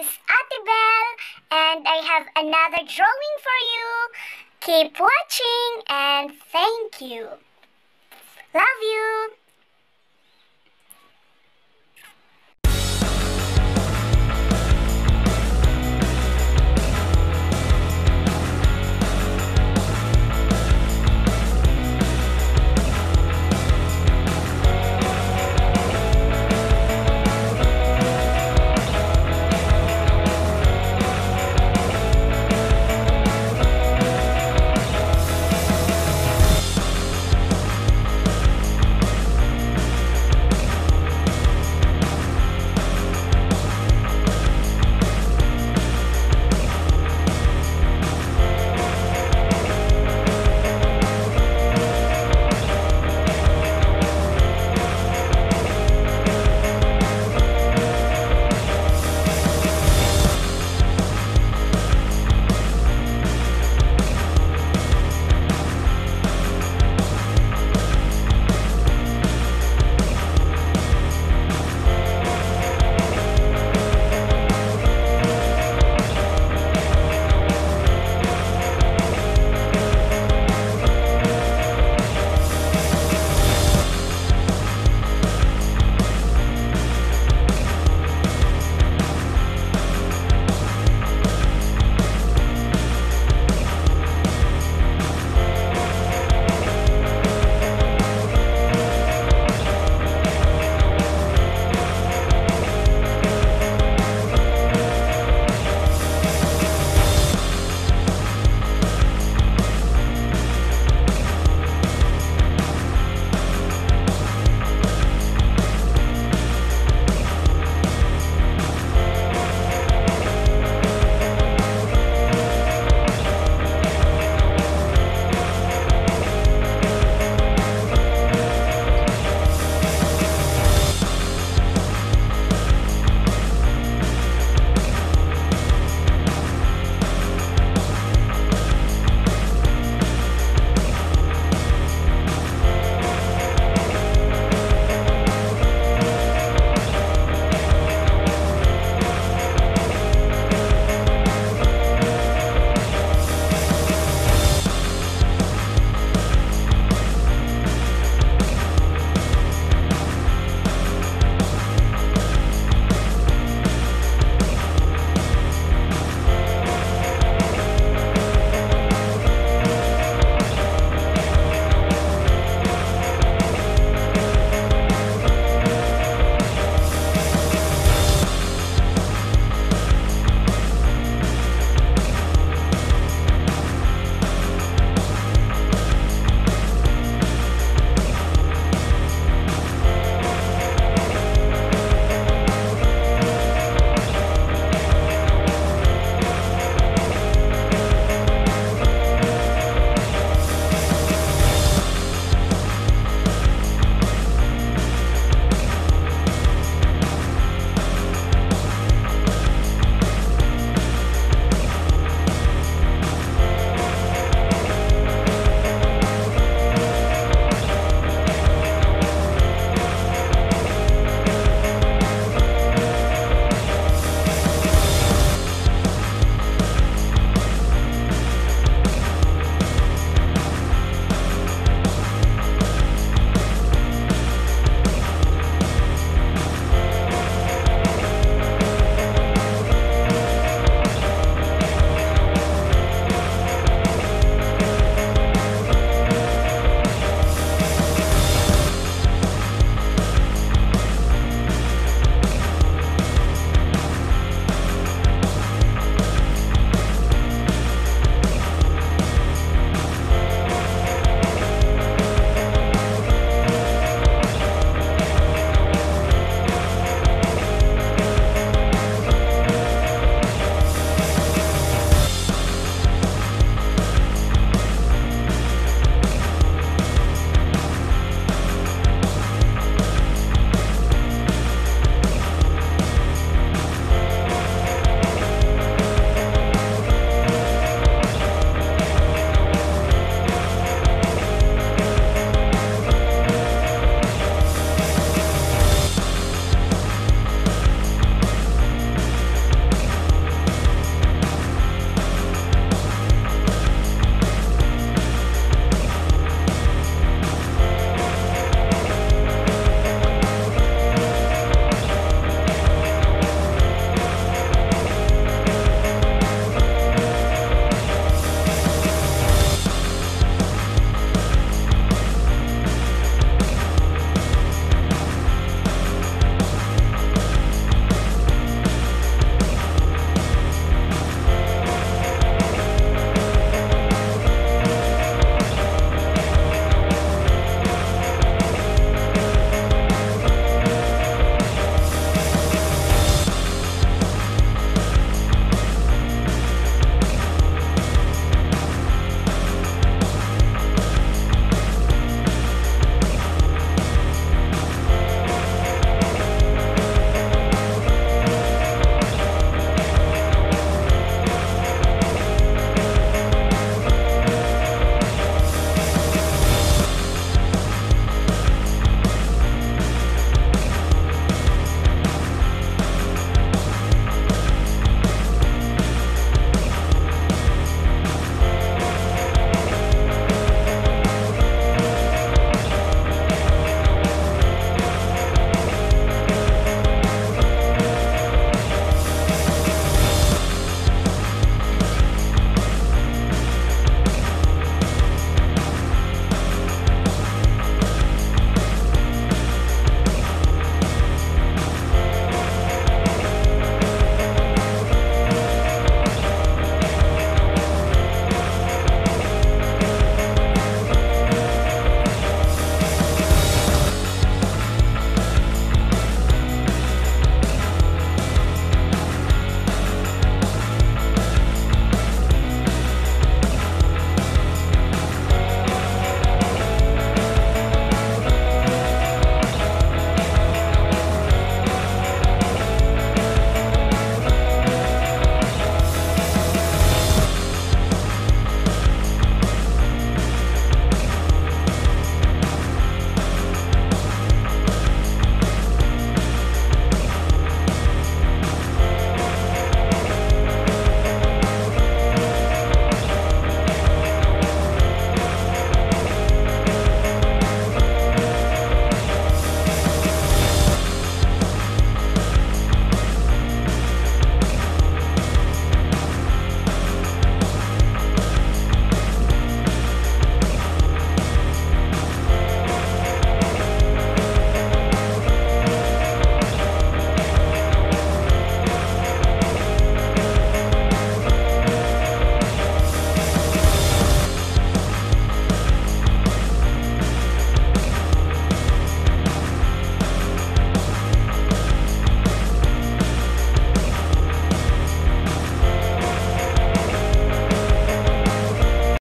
is Atibel and I have another drawing for you. Keep watching and thank you. Love you.